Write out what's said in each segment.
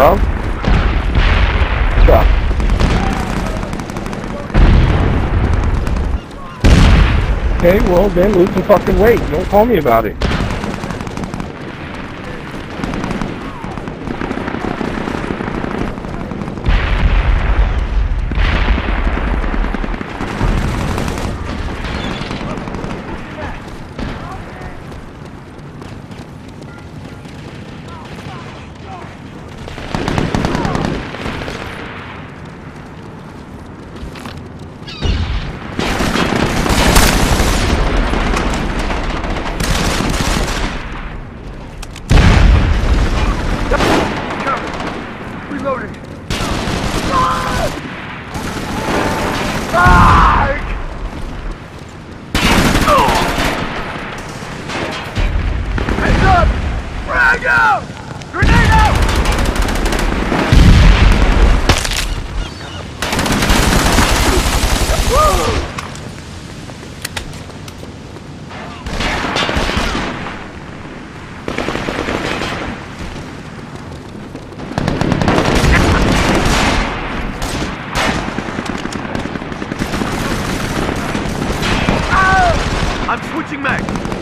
Stop. Okay, well then lose some fucking weight. Don't call me about it. Frag out! Grenade out! I'm switching mag.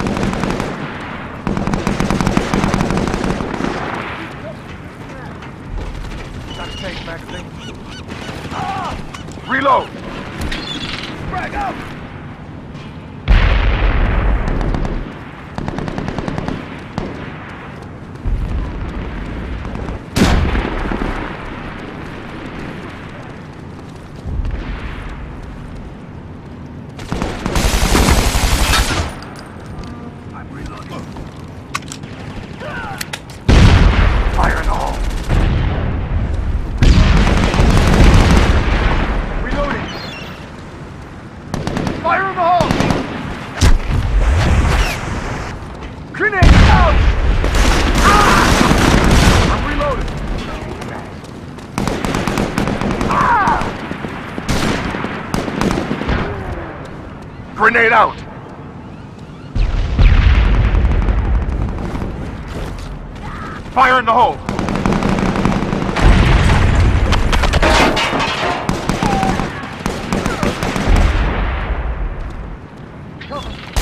Gotta take magazine. Reload. Frag out. I'm reloading. Fire in the hole. Reloading. Fire in the hole. Grenade out. Ah! Ah! Grenade out. Fire in the hole! I'm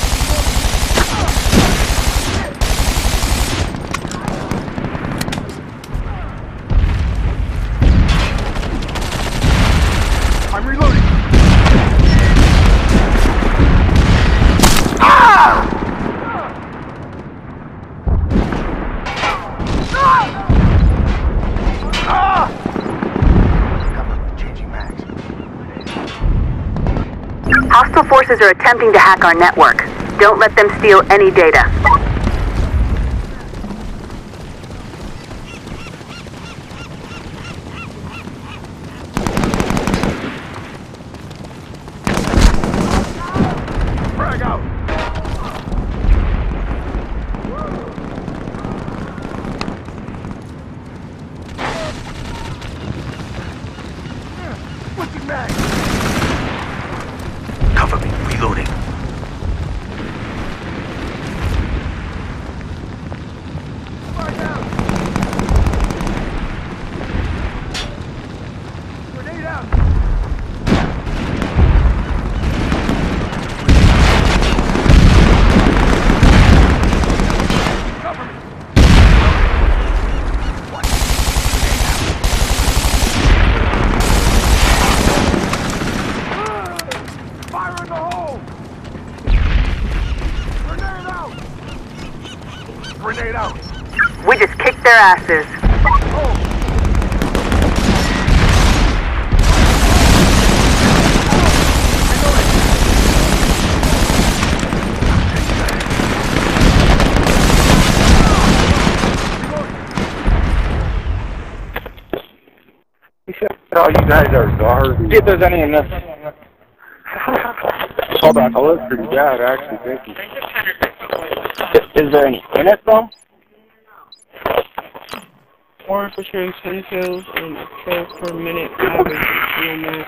Hostile forces are attempting to hack our network. Don't let them steal any data. Frag out! Switching mag! Cover me. Reloading. Frag out! Grenade out! Cover me! Fire in the hole! Grenade out! Grenade out! We just kicked their asses. Oh, you guys are garbage. See if there's any in this. Hold on, oh, that's pretty bad, actually. Thank you. Is there any in it though? More featuring 10 kills and a kill per minute average.